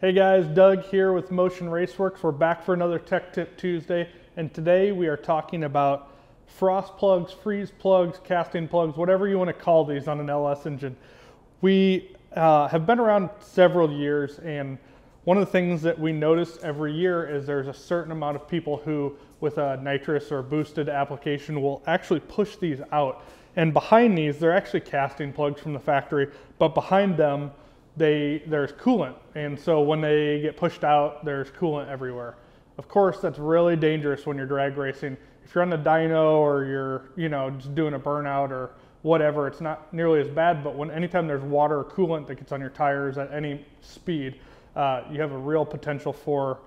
Hey guys, Doug here with Motion Raceworks. We're back for another Tech Tip Tuesday, and today we are talking about frost plugs, freeze plugs, casting plugs, whatever you want to call these on an LS engine. We uh, have been around several years, and one of the things that we notice every year is there's a certain amount of people who, with a nitrous or boosted application, will actually push these out. And behind these, they're actually casting plugs from the factory, but behind them, they, there's coolant. And so when they get pushed out, there's coolant everywhere. Of course, that's really dangerous when you're drag racing. If you're on the dyno or you're, you know, just doing a burnout or whatever, it's not nearly as bad. But when anytime there's water or coolant that gets on your tires at any speed, uh, you have a real potential for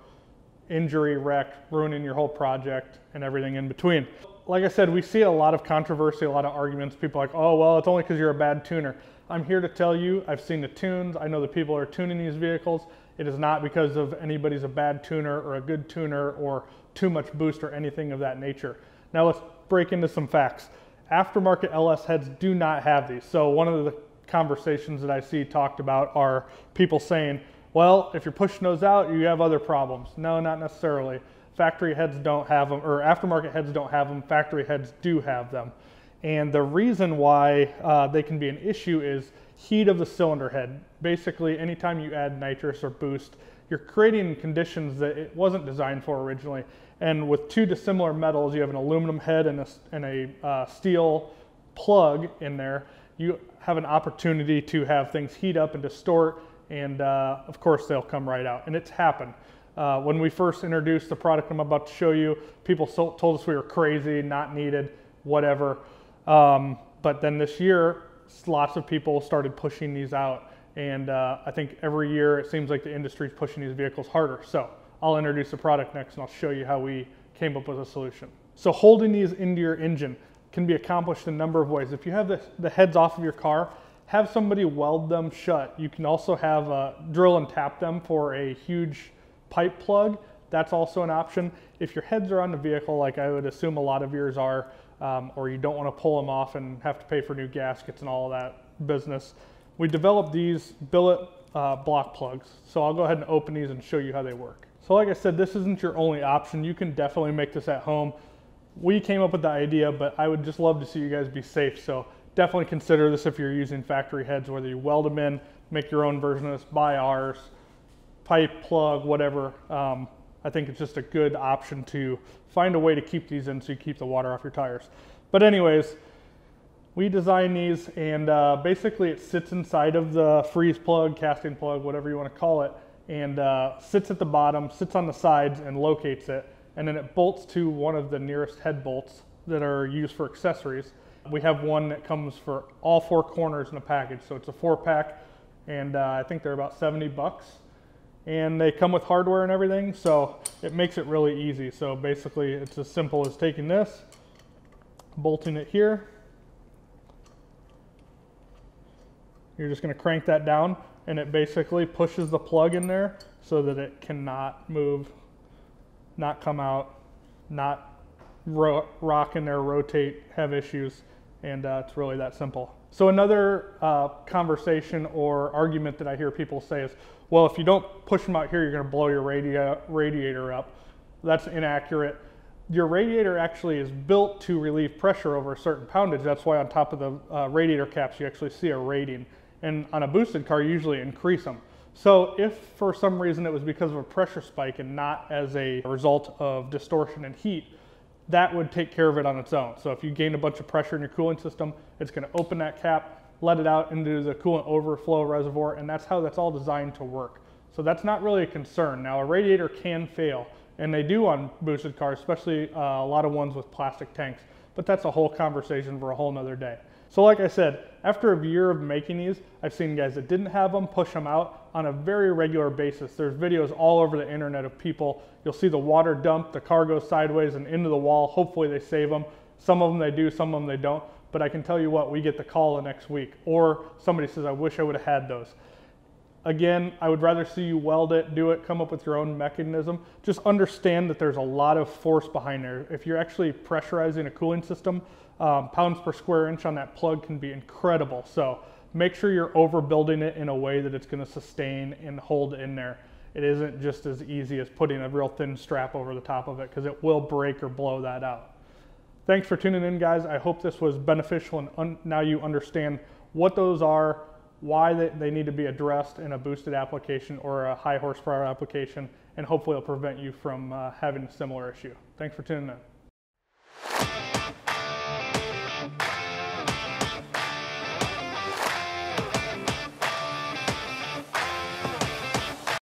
injury, wreck, ruining your whole project and everything in between. Like I said, we see a lot of controversy, a lot of arguments. People like, oh, well, it's only because you're a bad tuner. I'm here to tell you, I've seen the tunes. I know the people are tuning these vehicles. It is not because of anybody's a bad tuner or a good tuner or too much boost or anything of that nature. Now let's break into some facts. Aftermarket LS heads do not have these. So one of the conversations that I see talked about are people saying, well, if you're pushing those out, you have other problems. No, not necessarily. Factory heads don't have them, or aftermarket heads don't have them. Factory heads do have them. And the reason why uh, they can be an issue is heat of the cylinder head. Basically, anytime you add nitrous or boost, you're creating conditions that it wasn't designed for originally. And with two dissimilar metals, you have an aluminum head and a, and a uh, steel plug in there, you have an opportunity to have things heat up and distort and uh, of course they'll come right out. And it's happened. Uh, when we first introduced the product I'm about to show you, people so, told us we were crazy, not needed, whatever. Um, but then this year, lots of people started pushing these out. And uh, I think every year it seems like the industry is pushing these vehicles harder. So I'll introduce the product next and I'll show you how we came up with a solution. So holding these into your engine can be accomplished a number of ways. If you have the, the heads off of your car, have somebody weld them shut. You can also have a drill and tap them for a huge pipe plug. That's also an option. If your heads are on the vehicle, like I would assume a lot of yours are, um, or you don't want to pull them off and have to pay for new gaskets and all that business, we developed these billet uh, block plugs. So I'll go ahead and open these and show you how they work. So like I said, this isn't your only option. You can definitely make this at home. We came up with the idea, but I would just love to see you guys be safe. So definitely consider this if you're using factory heads, whether you weld them in, make your own version of this, buy ours, pipe, plug, whatever. Um, I think it's just a good option to find a way to keep these in so you keep the water off your tires. But anyways, we designed these and uh, basically it sits inside of the freeze plug, casting plug, whatever you want to call it, and uh, sits at the bottom, sits on the sides and locates it. And then it bolts to one of the nearest head bolts that are used for accessories. We have one that comes for all four corners in a package. So it's a four pack and uh, I think they're about 70 bucks. And they come with hardware and everything, so it makes it really easy. So basically it's as simple as taking this, bolting it here. You're just gonna crank that down and it basically pushes the plug in there so that it cannot move, not come out, not ro rock in there, rotate, have issues and uh, it's really that simple. So another uh, conversation or argument that I hear people say is, well, if you don't push them out here, you're going to blow your radi radiator up. That's inaccurate. Your radiator actually is built to relieve pressure over a certain poundage. That's why on top of the uh, radiator caps, you actually see a rating. And on a boosted car, you usually increase them. So if for some reason it was because of a pressure spike and not as a result of distortion and heat, that would take care of it on its own. So if you gain a bunch of pressure in your cooling system, it's gonna open that cap, let it out into the coolant overflow reservoir, and that's how that's all designed to work. So that's not really a concern. Now a radiator can fail, and they do on boosted cars, especially uh, a lot of ones with plastic tanks, but that's a whole conversation for a whole nother day. So like I said, after a year of making these, I've seen guys that didn't have them push them out on a very regular basis. There's videos all over the internet of people. You'll see the water dump, the car goes sideways and into the wall. Hopefully they save them. Some of them they do, some of them they don't. But I can tell you what, we get the call the next week. Or somebody says, I wish I would have had those. Again, I would rather see you weld it, do it, come up with your own mechanism. Just understand that there's a lot of force behind there. If you're actually pressurizing a cooling system, um, pounds per square inch on that plug can be incredible. So make sure you're overbuilding it in a way that it's gonna sustain and hold in there. it isn't just as easy as putting a real thin strap over the top of it because it will break or blow that out. Thanks for tuning in, guys. I hope this was beneficial and now you understand what those are, why they, they need to be addressed in a boosted application or a high horsepower application, and hopefully it'll prevent you from uh, having a similar issue. Thanks for tuning in.